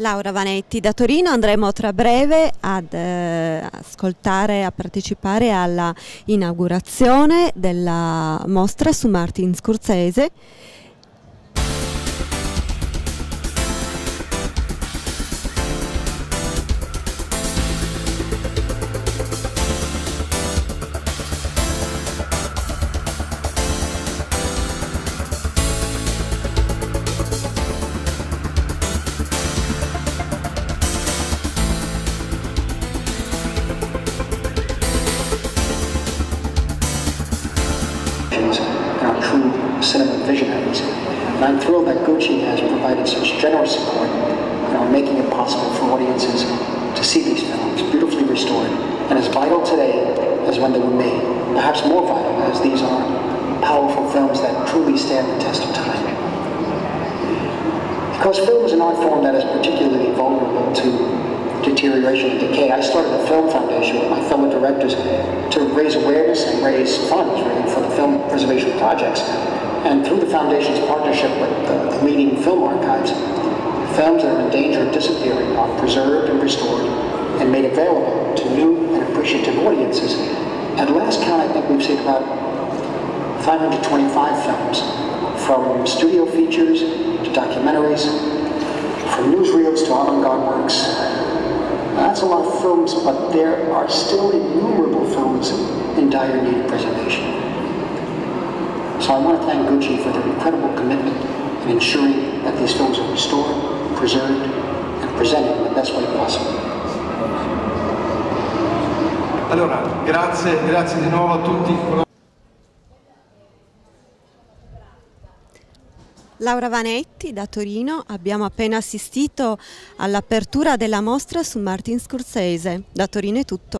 Laura Vanetti da Torino. Andremo tra breve ad eh, ascoltare, a partecipare alla inaugurazione della mostra su Martin Scorsese and are true cinema visionaries. And I'm thrilled that Gucci has provided such generous support know, making it possible for audiences to see these films beautifully restored and as vital today as when they were made. Perhaps more vital as these are powerful films that truly stand the test of time. Because film is an art form that is particularly vulnerable to deterioration and decay, I started the Film Foundation with my fellow directors to raise awareness and raise funds really, for the film preservation projects. And through the Foundation's partnership with the leading film archives, films that are in danger of disappearing are preserved and restored and made available to new and appreciative audiences. At last count, I think we've seen about 525 films, from studio features to documentaries, from newsreels to avant-garde works, that's a lot of films, but there are still innumerable films in dire need of preservation. So I want to thank Gucci for their incredible commitment in ensuring that these films are restored, preserved, and presented in the best way possible. Allora, grazie, grazie di nuovo a tutti. Laura Vanetti da Torino, abbiamo appena assistito all'apertura della mostra su Martin Scorsese. Da Torino è tutto.